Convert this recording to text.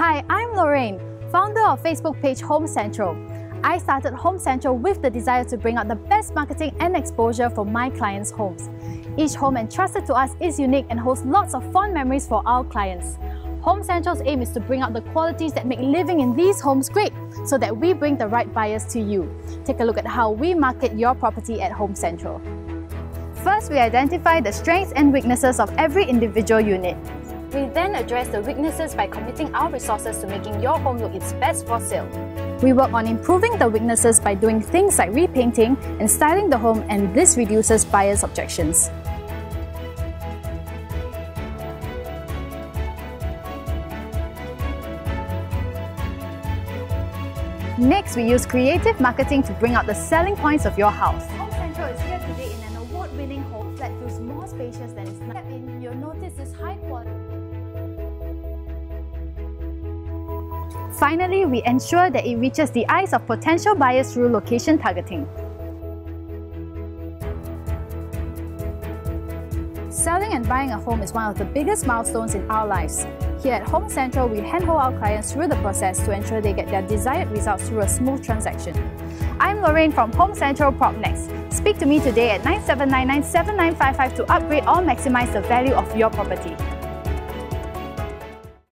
Hi, I'm Lorraine, founder of Facebook page Home Central. I started Home Central with the desire to bring out the best marketing and exposure for my clients' homes. Each home entrusted to us is unique and holds lots of fond memories for our clients. Home Central's aim is to bring out the qualities that make living in these homes great so that we bring the right buyers to you. Take a look at how we market your property at Home Central. First, we identify the strengths and weaknesses of every individual unit. We then address the weaknesses by committing our resources to making your home look its best for sale. We work on improving the weaknesses by doing things like repainting and styling the home and this reduces buyers' objections. Next, we use creative marketing to bring out the selling points of your house. Spacious than its Step in, you'll notice this high quality. Finally, we ensure that it reaches the eyes of potential buyers through location targeting. Selling and buying a home is one of the biggest milestones in our lives. Here at Home Central, we handhold our clients through the process to ensure they get their desired results through a smooth transaction. I'm Lorraine from Home Central PropNex. Speak to me today at 9799 7955 to upgrade or maximize the value of your property.